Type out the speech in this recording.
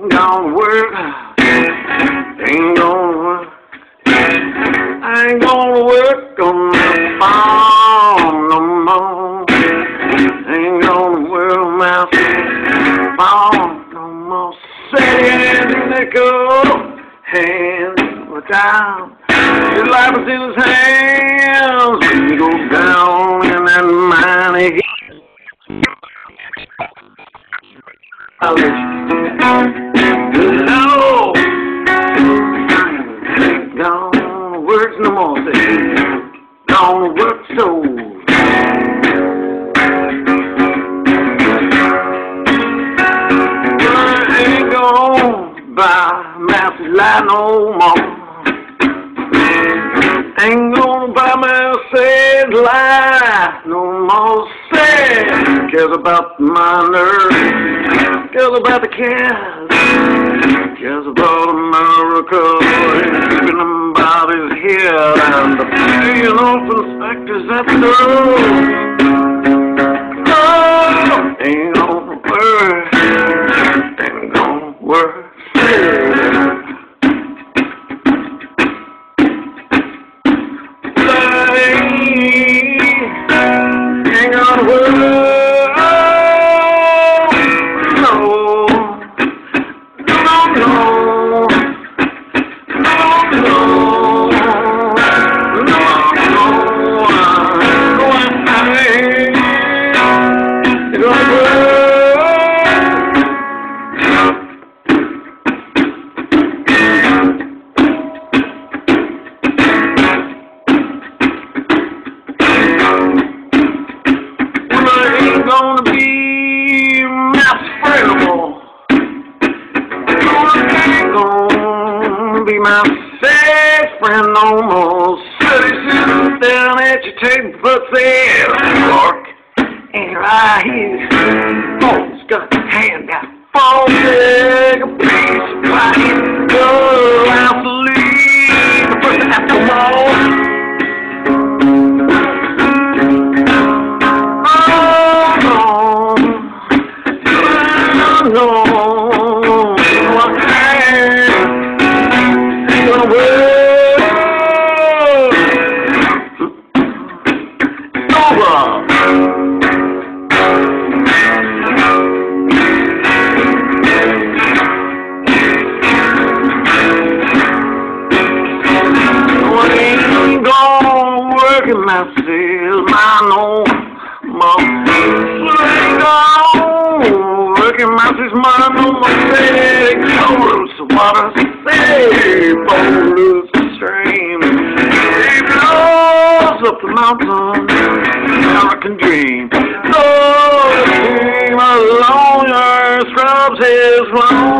ain't gonna work. Ain't gonna work. I ain't gonna work on the farm no more. Ain't gonna work my farm no more. Saying nickel were down. His life was in his hands. When you go down in that mighty Hello. Say, gonna work so. I ain't gonna buy Massey Light no more. Ain't gonna buy Massey Light no more. Cares about my nerves, cares about the kids, cares about America, keeping them paying off inspectors at the door. Oh, ain't gonna work, ain't gonna work. Ain't gonna work, my best friend no more. Down at your table, but say, York, and right here, folks got a hand out. Fall take a piece of pie. Go out to leave the person at the wall. Oh, no. No, work in myself, I know, mom. Ain't gonna work in myself, my no more say, water, say, boulders, stream. It blows up the mountain, American dream. Lord, came along, scrubs his long.